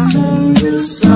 sun so.